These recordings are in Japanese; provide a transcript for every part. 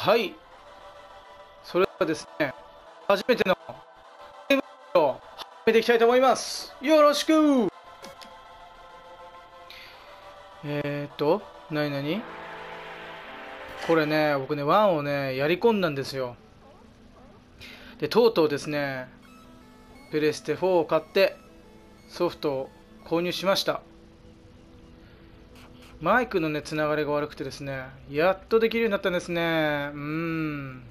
はい。それではですね、初めてのゲームを始めていきたいと思います。よろしくえーっと、なになにこれね、僕ね、ワンをね、やり込んだんですよ。で、とうとうですね、プレステ4を買って、ソフトを購入しました。マイクのね、つながりが悪くてですね、やっとできるようになったんですね。うーん。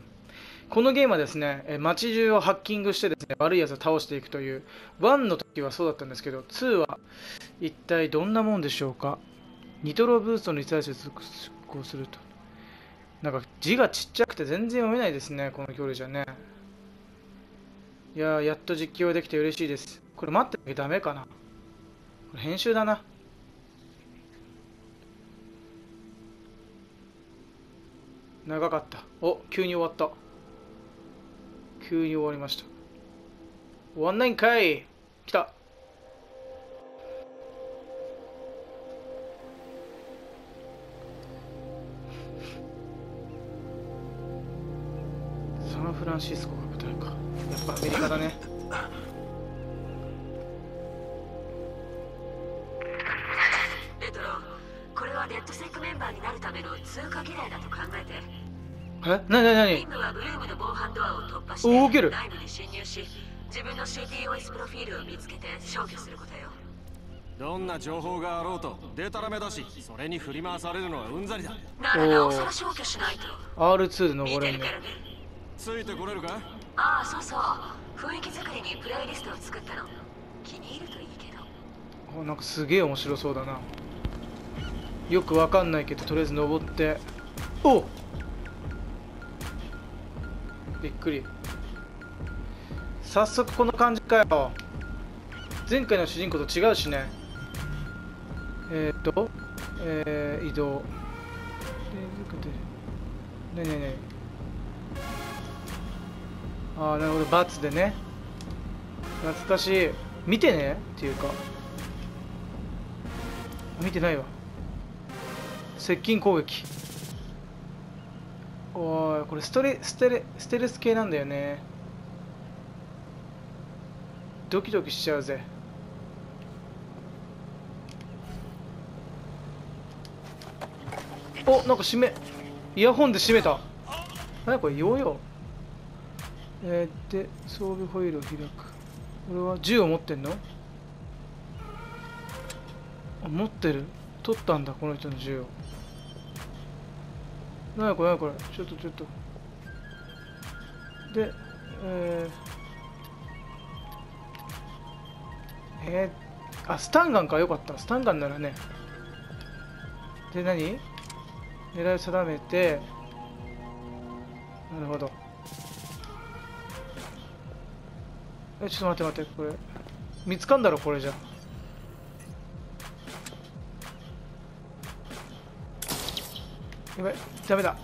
このゲームはですね、街中をハッキングしてですね、悪い奴を倒していくという、1の時はそうだったんですけど、2は一体どんなもんでしょうか？ニトロブーストのリサーチを出航すると。なんか字がちっちゃくて全然読めないですね、この距離じゃね。いやー、やっと実況できて嬉しいです。これ待ってなきゃダメかな。これ編集だな。長かった。お、急に終わった。急に終わりました。終わんないんかい来た。サンフランシスコが舞台か。やっぱアメリカだね。えなになになに？任務はブルームの防犯ドアを突破しお動ける。て内部に侵入し自分の CTOS プロフィールを見つけて消去することよどんな情報があろうとデタラメだしそれに振り回されるのはうんざりだ。ならなおさら消去しないと R2 で見登れんね。ついてこれるか？ああそうそう。雰囲気作りにプレイリストを作ったの。気に入るといいけど。あなんかすげえ面白そうだな。よくわかんないけどとりあえず登って。おびっくり。早速この感じかよ。前回の主人公と違うしね。えー、っとえー、移動。ねえねえねねああなるほど。バツでね。懐かしい。見てねっていうか。見てないわ。接近攻撃。おいこれストレステレステルス系なんだよね。ドキドキしちゃうぜ。おなんか閉めイヤホンで閉めた。何これヨーヨー？えー、で装備ホイールを開く。これは銃を持ってんの？持ってる。取ったんだこの人の銃を。なにこれなにこれ。ちょっとちょっと。でえー、えー、あスタンガンか。よかった。スタンガンならね。で何？狙い定めて。なるほど。えちょっと待って待ってこれ。見つかんだろこれじゃ。やばいダメだ。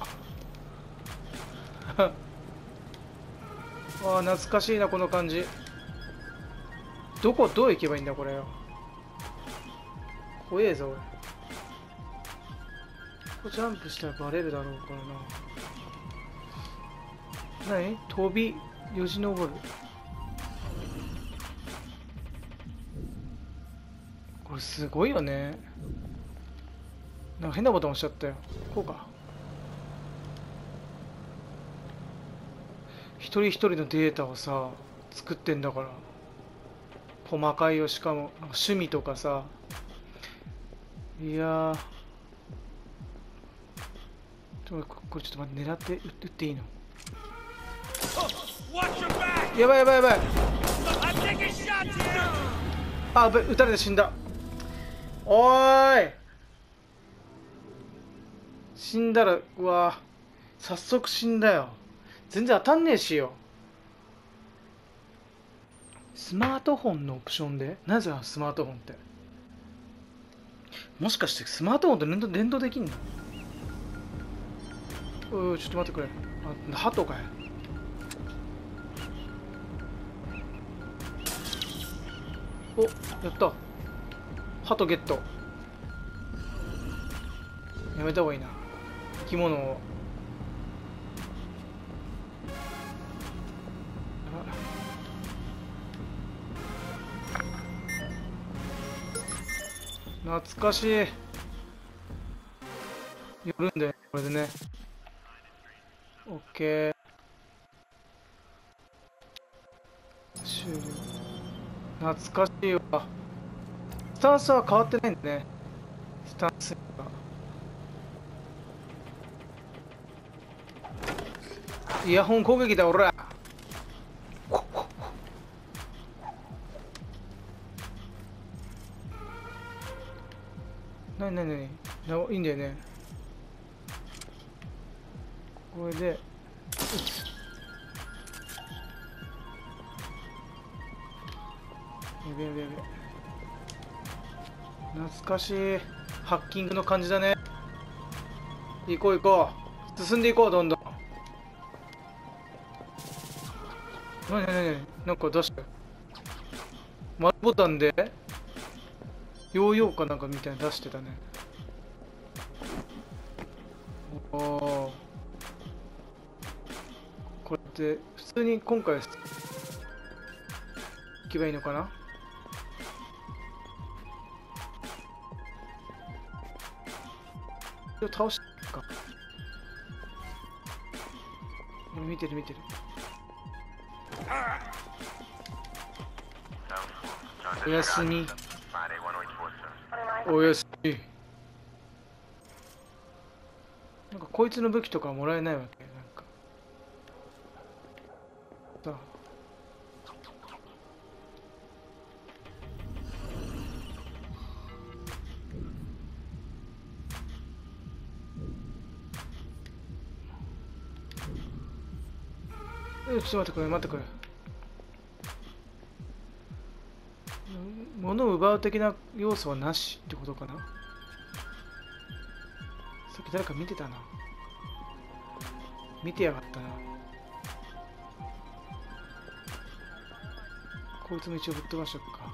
ああ懐かしいなこの感じ。どこどう行けばいいんだこれ。よ怖えぞ。ここジャンプしたらバレるだろうからな。何？飛びよじ登る。これすごいよね。なんか変なボタン押しちゃったよ。こうか。一人一人のデータをさ作ってんだから。細かいよ。しかも趣味とかさ。いやこれちょっと待って狙って撃っていいの？やばいやばいやばい。あぶ撃たれて死んだ。おーい。死んだらうわ早速死んだよ。全然当たんねえしよ。スマートフォンのオプションで？なぜスマートフォンって？もしかしてスマートフォンと連動連動できんの？おいちょっと待ってくれ。あハトかよ。おやった。ハトゲット。やめた方がいいな。生き物を。懐かしい。寄るんでこれでね。OK 終了。懐かしいわ。スタンスは変わってないんでね。スタンスが。イヤホン攻撃だおら。なになになに？いいんだよね。これで。やべやべやべ。懐かしいハッキングの感じだね。行こう行こう。進んでいこうどんどん。なになになんか出した丸ボタンでヨーヨーかなんかみたいに出してたねおおこれって普通に今回行けばいいのかなこれを倒してか見てる見てるおやすみ。おやすみ。なんかこいつの武器とかはもらえないわけ？っと待ってくれ待ってくれ。物を奪う的な要素はなしってことかな。さっき誰か見てたな。見てやがったな。こいつも一応ぶっ飛ばしとくか。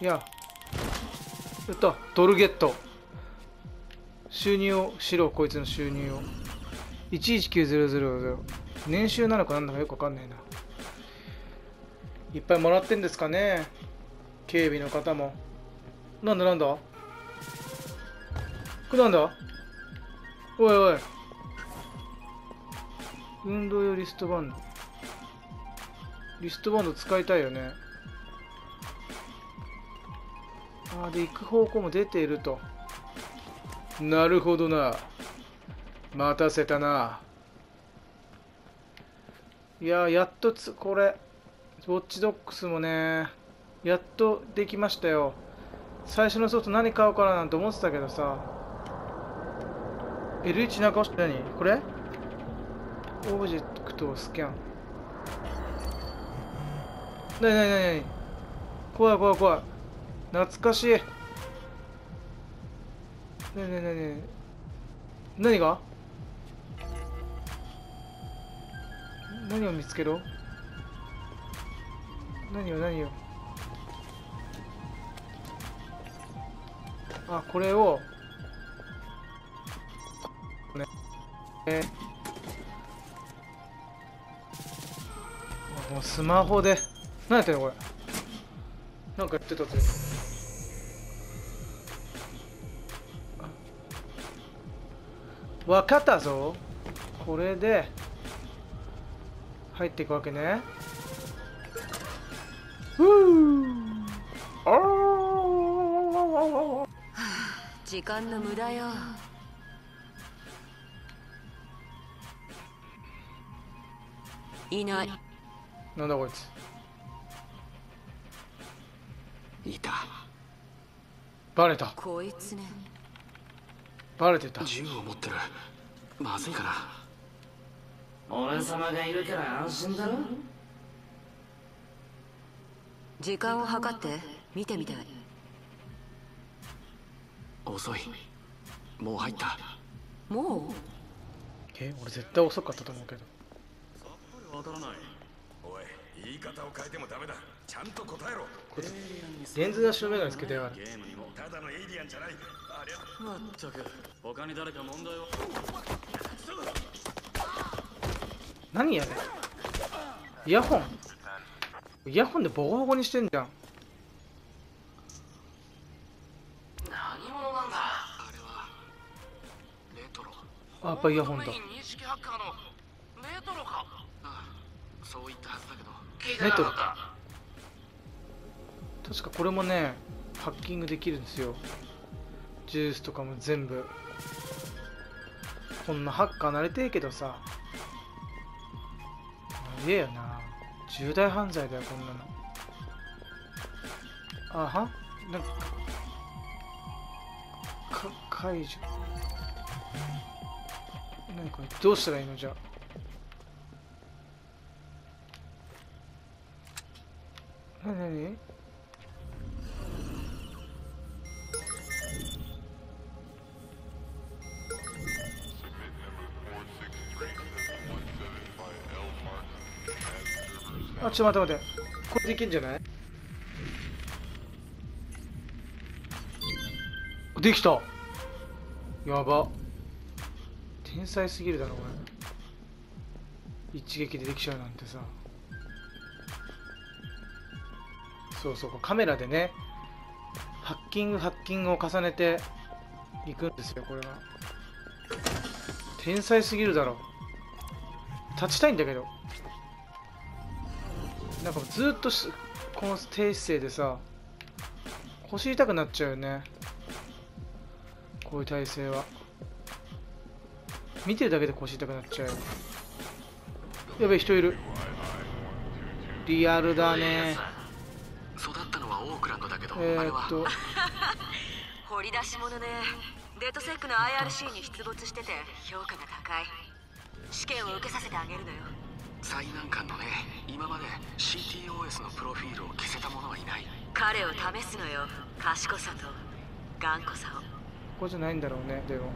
いややった。ドルゲット。収入をしろこいつの収入を。119000年収なのかなんだかよくわかんないな。いっぱいもらってんですかね警備の方も。なんだなんだ？これなんだ？おいおい。運動用リストバンド。リストバンド使いたいよね。ああで行く方向も出ていると。なるほどな。待たせたな。いややっとつこれウォッチドックスもねやっとできましたよ。最初のソフト何買おうかななんて思ってたけどさ。L1 中押して何？これ？オブジェクトをスキャン。なになになになに？怖い怖い怖い。懐かしい。なになになに？何が？何を見つけろ？何よ何よ？あこれを。ね。えもうスマホで。何やってんのこれ？なんかやってたぜ。わかったぞ。これで。入っていくわけね。ふう。あー。時間の無駄よ。いない。なんだこいつ。いた。バレた。こいつね。バレてた。銃を持ってる。まずいかな俺様がいるから安心だろ？時間を計って見てみたい。遅い。もう入った。もう？え俺絶対遅かったと思うけど。わからない。おい言い方を変えてもダメだ。ちゃんと答えろ。こいつレンズなしの眼鏡つけてやがる。ゲームにもただのエイリアンじゃない。ありゃ。まったく。他に誰か問題は？何やれイヤホン。イヤホンでボコボコにしてんじゃん。何者なんだ。あれはレトロあやっぱイヤホンだ。認レトロか。そう言ったはずだけど。レトロ。確かこれもねハッキングできるんですよ。ジュースとかも全部。こんなハッカー慣れてえけどさ。ええよな。重大犯罪だよこんなの。あは？なんかか解除。何これ？どうしたらいいの？じゃあ。なにあ、ちょっと待って待って。これできんじゃない？できたやば。天才すぎるだろ、これ。一撃でできちゃうなんてさ。そうそうカメラでね、ハッキング、ハッキングを重ねていくんですよ、これは。天才すぎるだろ。立ちたいんだけど。なんかずっとしこの低姿勢でさ腰痛くなっちゃうよね。こういう体勢は。見てるだけで腰痛くなっちゃうよ。やべえ人いる。リアルだね。育ったのはオークランドだけど、えあれは。ー、っと掘り出し物ね。デートセックの IRC に出没してて評価が高い。試験を受けさせてあげるのよ最難関のね今まで CTOS のプロフィールを消せた者はいない。彼を試すのよ賢さと頑固さを。ここじゃないんだろうねでも。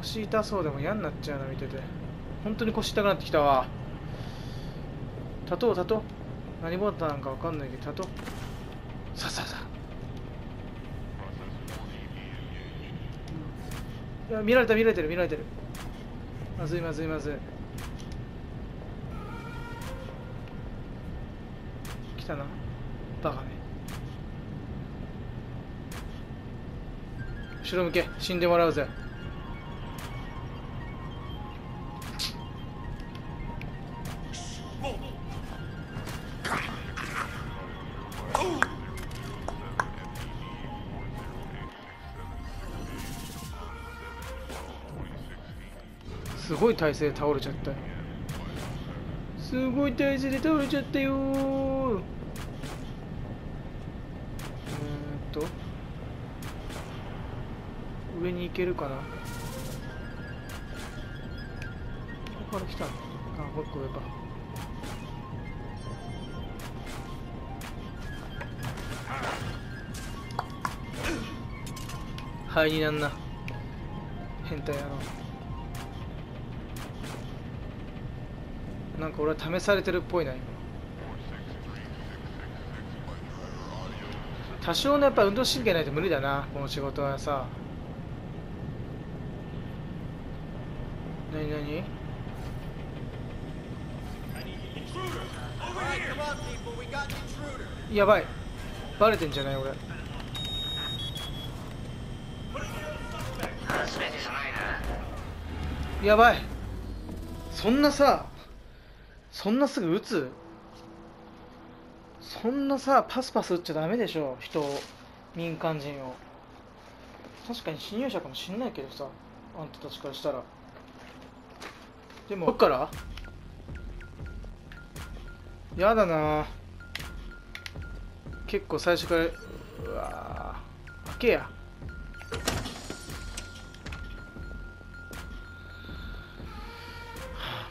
腰痛そうでも嫌になっちゃうな見てて。本当に腰痛くなってきたわ。立とう立とう。何ボタンか分かんないけど立とう。さあさあさあ。いや見られた見られてる見られてるまずいまずいまずい来たな。バカめ後ろ向け。死んでもらうぜ。ごい体勢で倒れちゃったよ。すごい体勢で倒れちゃったよ。ーうーんと。上に行けるかな。ここから来た。のあもう一個上か。灰になんな。変態やろなんか俺は試されてるっぽいな今。多少のやっぱ運動神経ないと無理だなこの仕事はさ。なになにやばい。バレてんじゃない俺。やばい。そんなさそんなすぐ撃つ？そんなさパスパス撃っちゃダメでしょ人を民間人を。確かに侵入者かもしんないけどさあんたたちからしたら。でもどっから？やだな。結構最初からうわ開けや。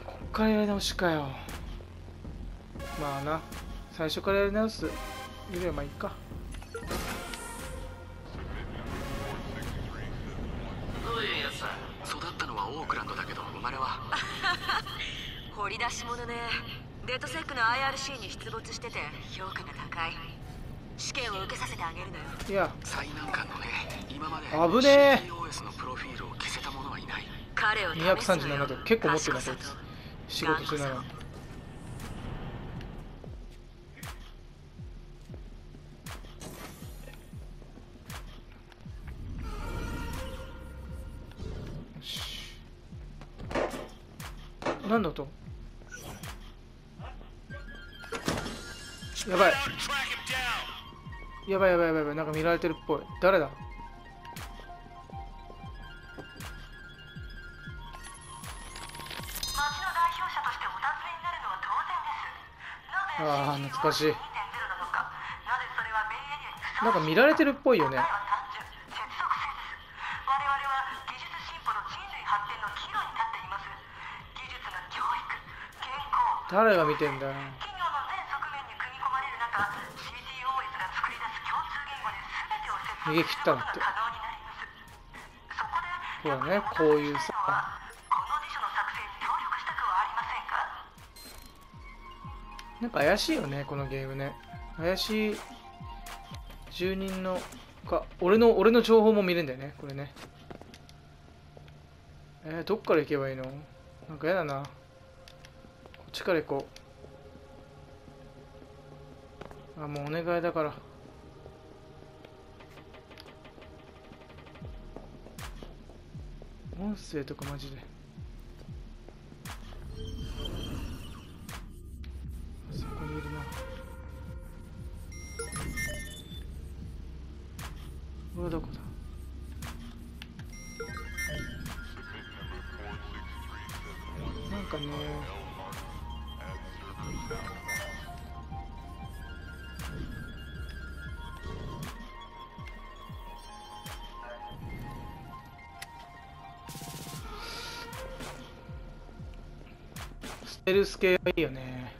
こっからやり直しかよ。まあな最初からやり直す。よりはまあいいか。どういうやつだ育ったのはオークランドだけど生まれは。掘り出し物ね。デートセックの IRC に出没してて評価が高い。試験を受けさせてあげるのよ。いや。最難関のね今まで危ねえ。CTOS のプロフィールを消せた者はいない。彼を試すのよ。237度結構持ってるな賢さと。こいつ仕事しながらばいやばいやばいやばいなんか見られてるっぽい。誰だ？ああ懐かしい。なんか見られてるっぽいよね。我々は技術進歩逃げ切ったんだって。そこうだねこういうさ。なんか怪しいよねこのゲームね。怪しい住人のか俺の俺の情報も見れんだよねこれね。えー、どっから行けばいいの？なんかやだな。こっちから行こう。あもうお願いだから。音声とかマジで。ステルス系はいいよね。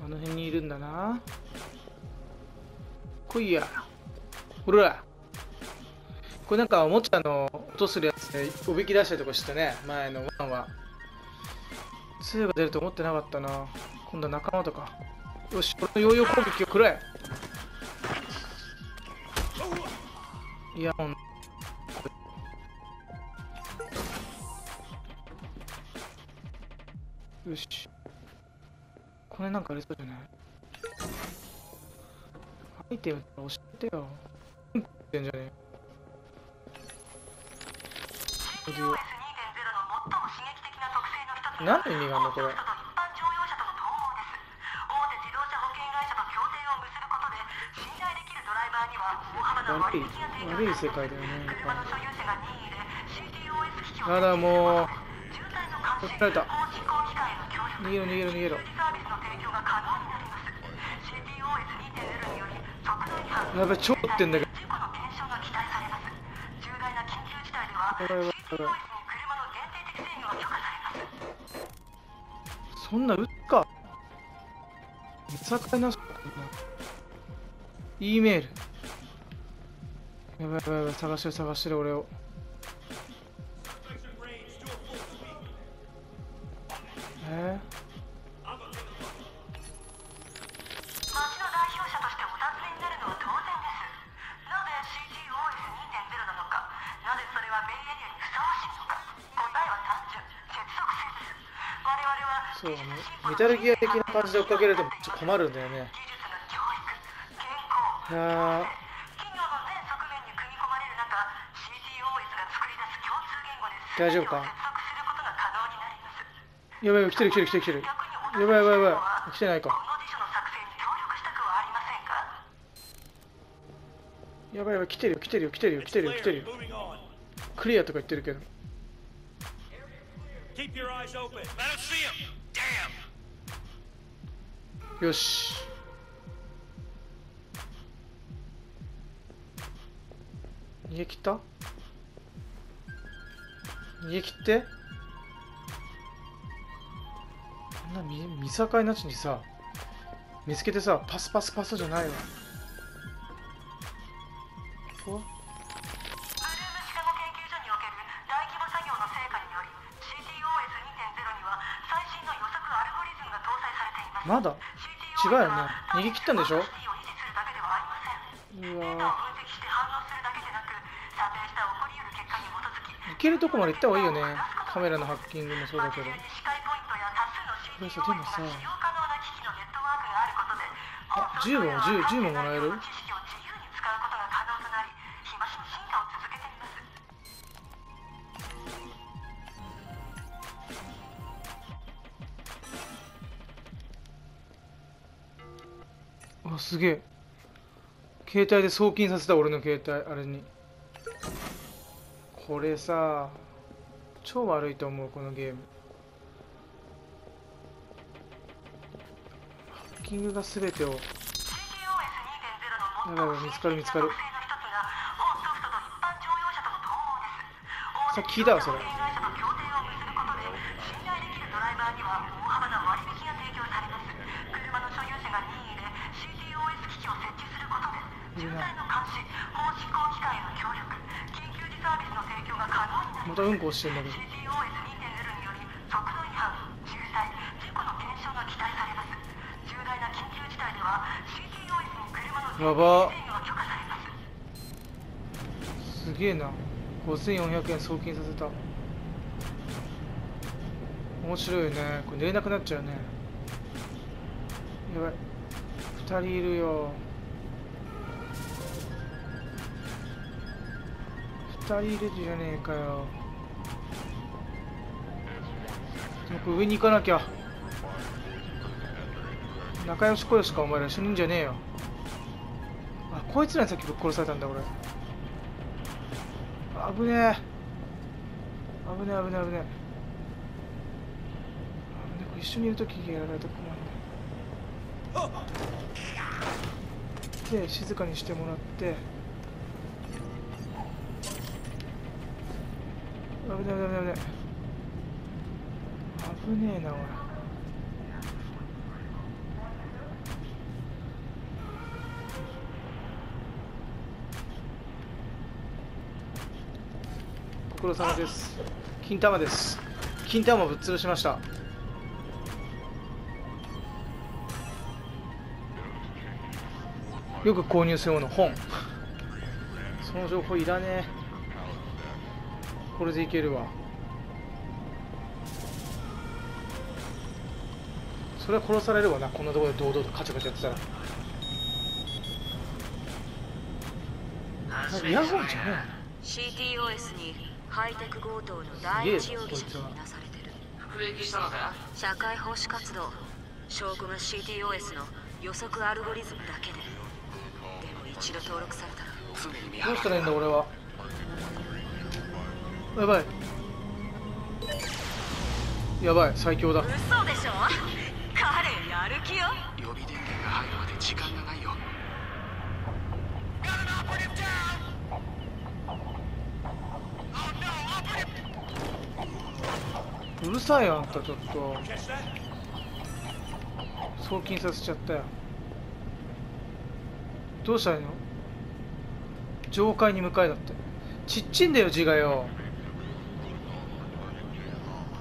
あの辺にいるんだな。来いや。ほら。これなんかおもちゃの音するやつでおびき出したりとかしてね。前のワンは。2が出ると思ってなかったな。今度は仲間とか。よし俺のヨーヨー攻撃を食らえ。いやほんこれなんかありそうじゃない？アイテム教えてよ。うん。ってんじゃね？えよ CTOS2.0 の最も刺激的な特性の一つ。何の意味があんのこれ？悪い悪い世界だよね車の所有者が任意で CTOS 機器をやだもう。取られた。逃げろ逃げろ逃げろやべ超ってんだけどそんな撃つか見境なし E メールやばいやばいやばい探してる探してる俺を。そうね。メタルギア的な感じで追っかけられてもちょっと困るんだよね。いや大丈夫か？やばいやばい来てる来てる来てる来てる。やばいやばいやばい。来てないか。やばいやばい来てるよ来てるよ来てるよ来てるよ来てるよ。クリアとか言ってるけど。よし。逃げ切った？逃げ切って？こんな見見境なしにさ見つけてさパスパスパスじゃないわ。ここまだ？違うよね。逃げ切ったんでしょ？うわ。分析して反応するだけるとこまで行った方がいいよね。カメラのハッキングもそうだけど。でもさあることであ銃も銃銃ももらえる？すげえ。携帯で送金させた俺の携帯あれに。これさ超悪いと思うこのゲーム。ハッキングが全てを。やばい見つかる見つかる。さっき聞いたわそれ。またうんこしてんだけど。やば。すげえな。5400円送金させた。面白いね。これ寝れなくなっちゃうね。やばい。2人いるよ。2人いるじゃねえかよ。でもこれ上に行かなきゃ。仲良しこよしかお前ら一緒にいんじゃねえよ。あこいつらにさっきぶっ殺されたんだ俺。危ねえ。危ねえ危ねえ危ねえ。危ねえこれ一緒にいるときやられたら困るね。で静かにしてもらって。危ねえ危ねえ危ねえ。危ねえなおいご苦労様です。金玉です。金玉ぶっ潰しました。よく購入するもの本。その情報いらねえ。これでいけるわ。それは殺されるわな。こんなところで堂々とカチャカチャやってたら。あイヤホンじゃねえな CTOS にハイテク強盗の第一容疑者とみなされてる。服役したのか？社会奉仕活動証拠が CTOS の予測アルゴリズムだけで。でも一度登録されたら。常に見どう張したらいいんだ俺は？やばい。やばい。最強だ。嘘でしょ？彼やる気よ。予備電源が入るまで時間がないよ。うるさいよあんたちょっと。送金させちゃったよ。どうしたらいいの？上階に向かいだって。ちっちんだよ字がよ。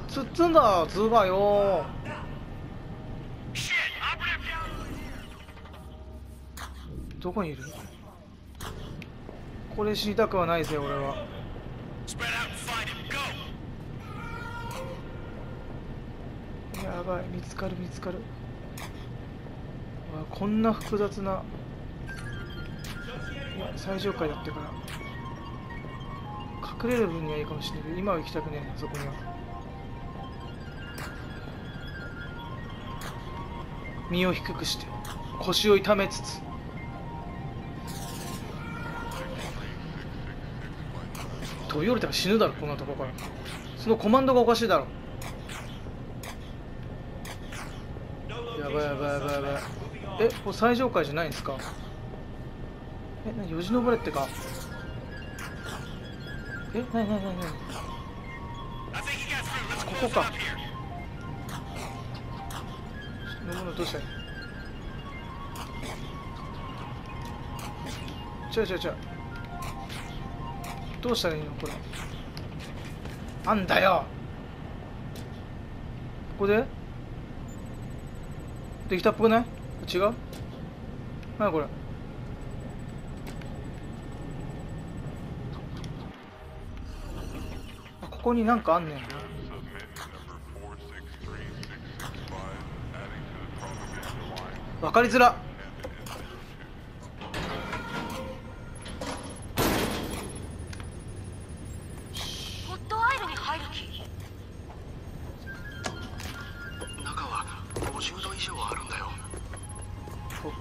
つっつんだ図がよどこにいるこれ死にたくはないぜ俺は.やばい見つかる見つかる。こんな複雑な。最上階だってから。隠れる分にはいいかもしれない。けど今は行きたくねえなそこには。身を低くして腰を痛めつつ飛び降りたら死ぬだろこんなとこから。そのコマンドがおかしいだろ。やばいやばいやばいやばい。えこれ最上階じゃないんですか？えなによじ登れってか？えなになになになにここか。飲むのどうしたらいい？違う違う違う。どうしたらいいの？これ。なんだよ。ここで？できた？っぽくない違う？何これ？あここになんかあんねんな。わかりづら。ホ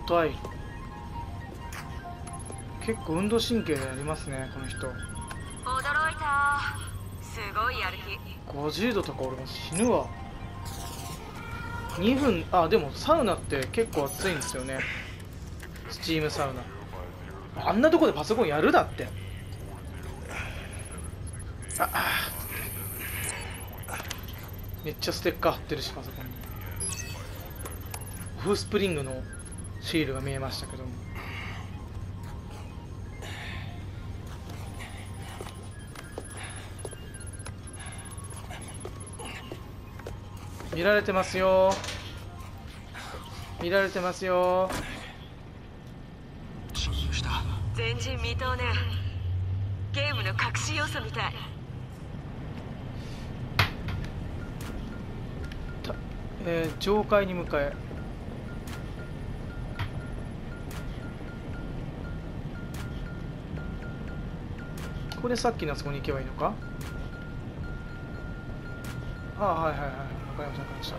中は50度以上あるんだよホットアイル結構運動神経ありますねこの人。驚いた。すごいやる気。50度とか俺も死ぬわ。2分あでもサウナって結構暑いんですよね。スチームサウナ。あんなとこでパソコンやるだって。ああ。めっちゃステッカー貼ってるしパソコンに。オフスプリングのシールが見えましたけども。見られてますよ。見られてますよ。侵入した。前人未到ね。ゲームの隠し要素みたい。たえー上階に向かえここでさっきのあそこに行けばいいのか？ああはいはいはい。わかりましたわかりました。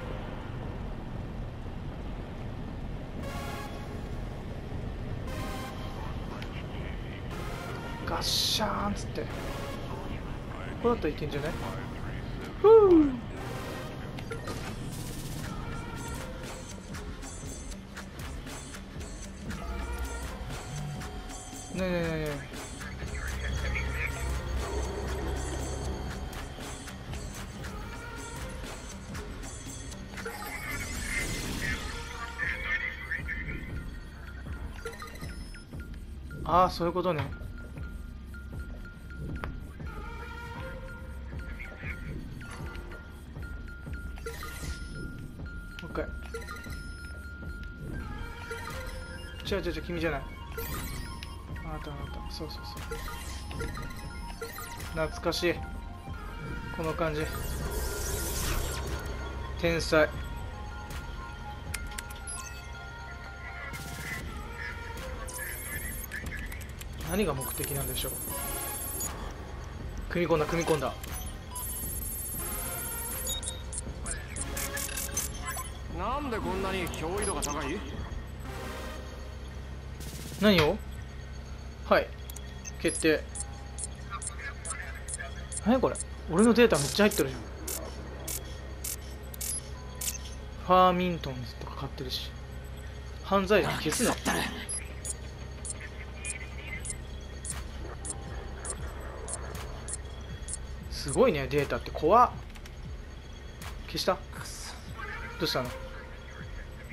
ガッシャーンっつって。ここだったらいけんじゃない？ふうねえねえ。ああそういうことね。もう一回違う違う違う君じゃない。あなたあなた。そうそうそう。懐かしい。この感じ。天才。何が目的なんでしょう？組み込んだ組み込んだ。なんでこんなに脅威度が高い？何を？はい。決定。何これ？俺のデータめっちゃ入ってるじゃん。ファーミントンズとか買ってるし。犯罪者消すなすごいねデータって怖っ。消した？どうしたの？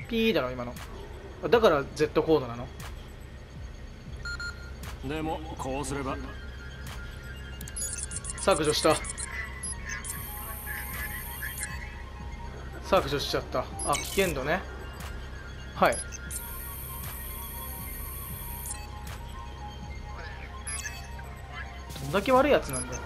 ピーだろ今の。あだから Z コードなの？でもこうすれば。削除した。削除しちゃった。あ危険度ね。はい。どんだけ悪いやつなんだよ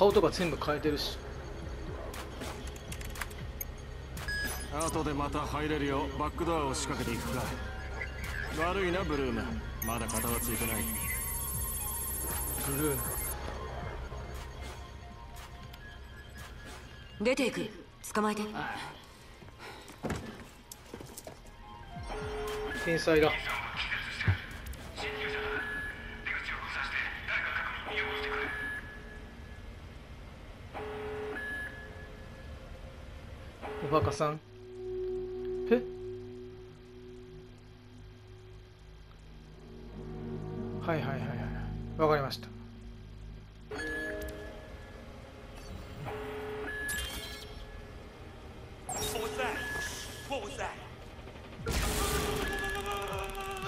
顔とか全部変えてるし。後でまた入れるよ。うバックドアを仕掛けていくか悪いなブルーム。まだ片はついてない。ブルーの出ていく。捕まえて。天才だおバカさん。え？はいはいはいはい。わかりました?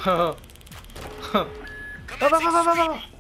はははばばばばばば